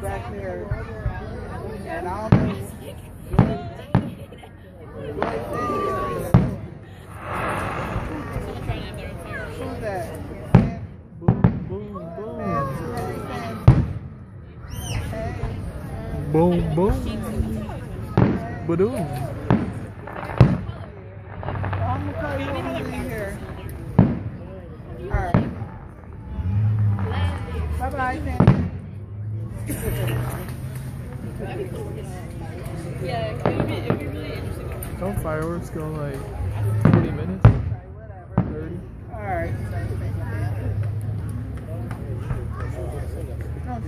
back there. And I don't know. Who's that? Boom, boom, boom. Boom, boom. Ba-doom. Yeah, it would be, it would be really interesting. Don't fireworks go like 20 minutes? 30? Alright. Don't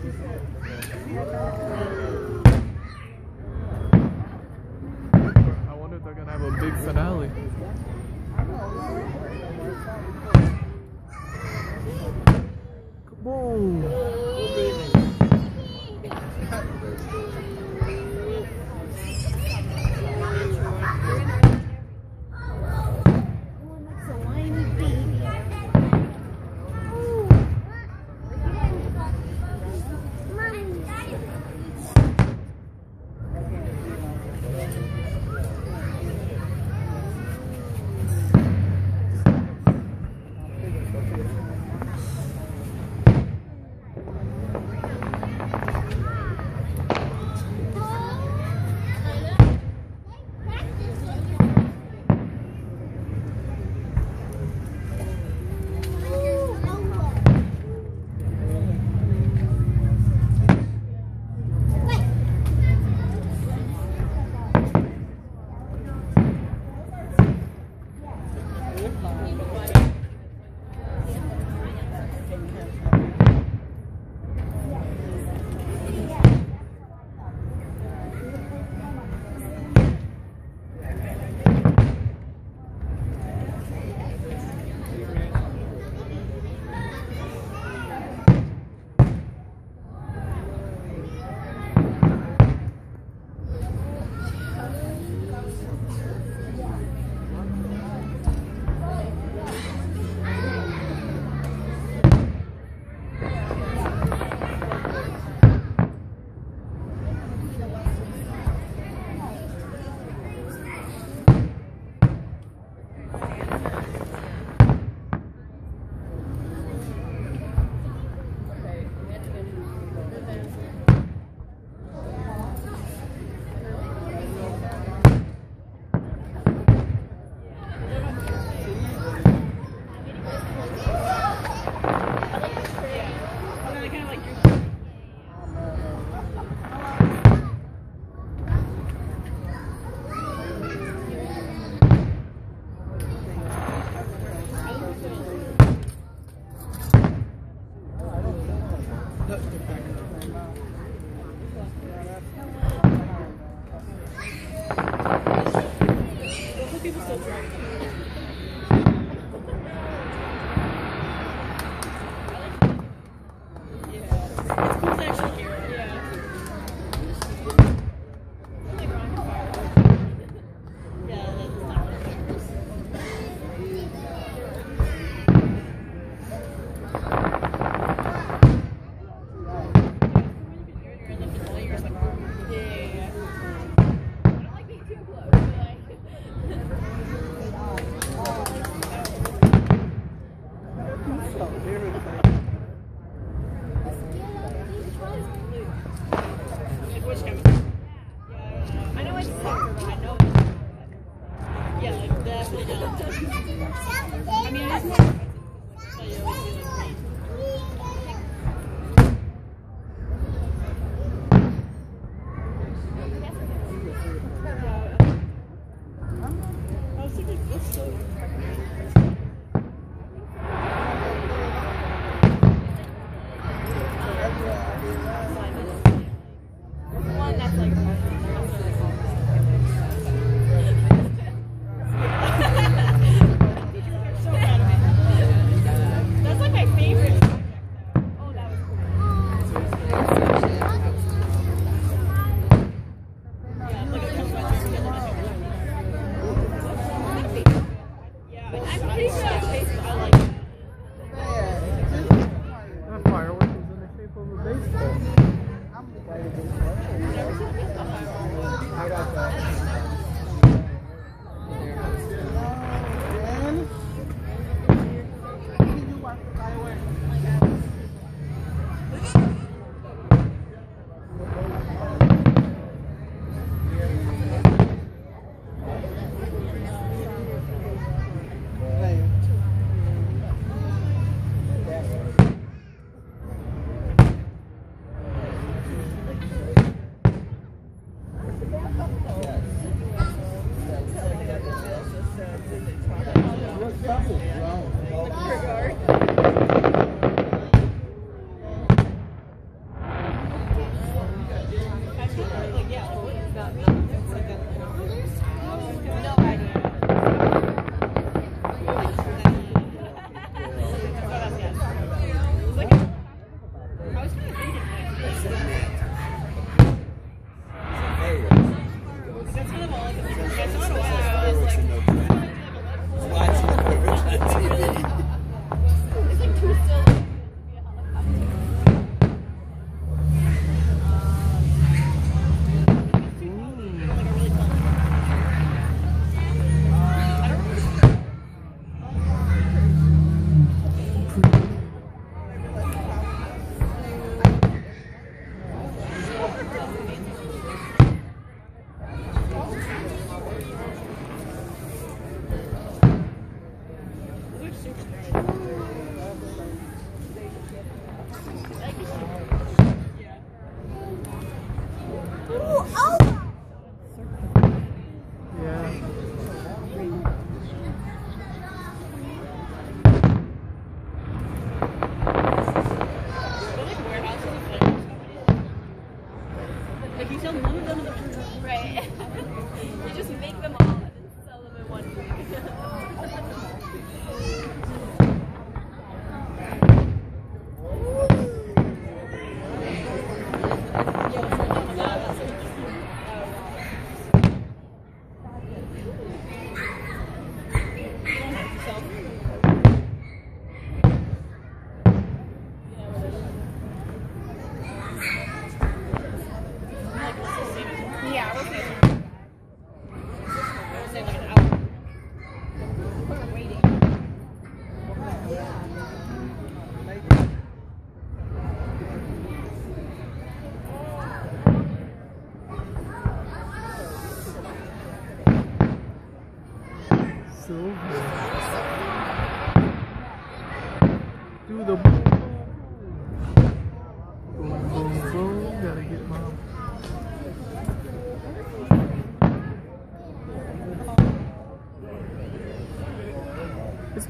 well, it's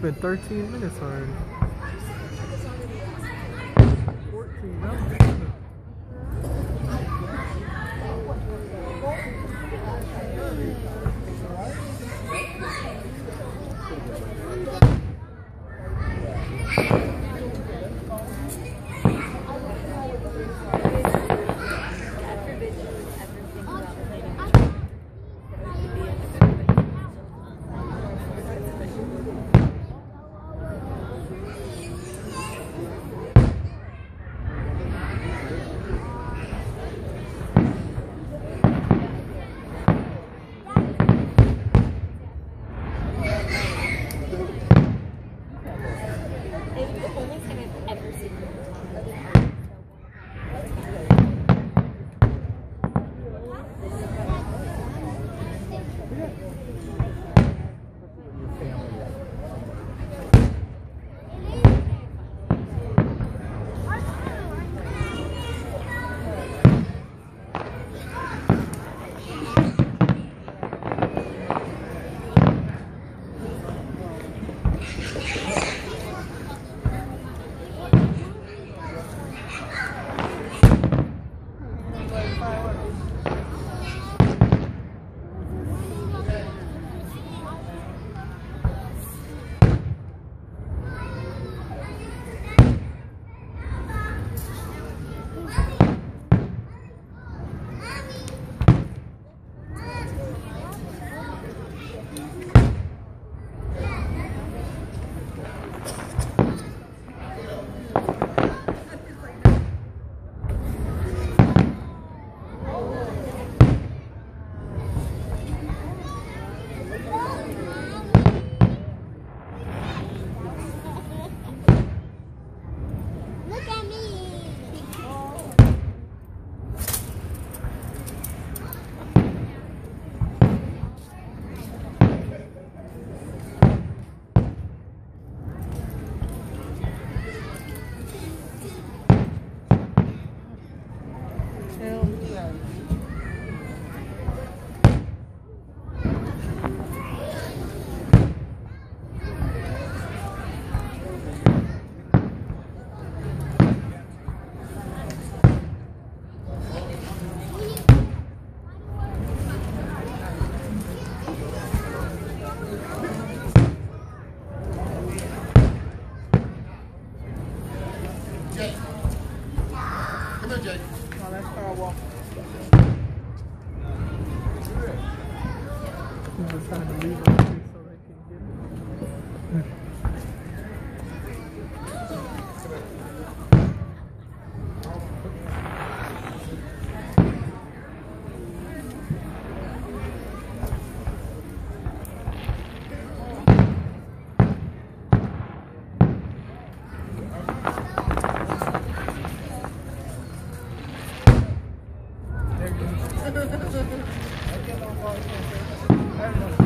been 13 minutes already. don't know.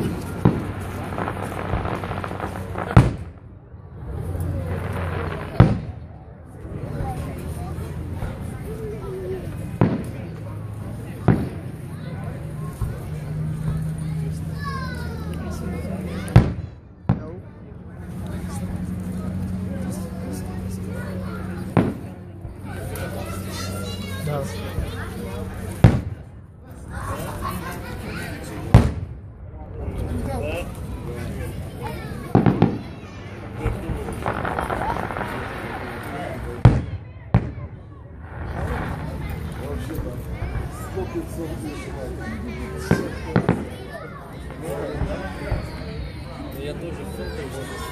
я тоже в центре.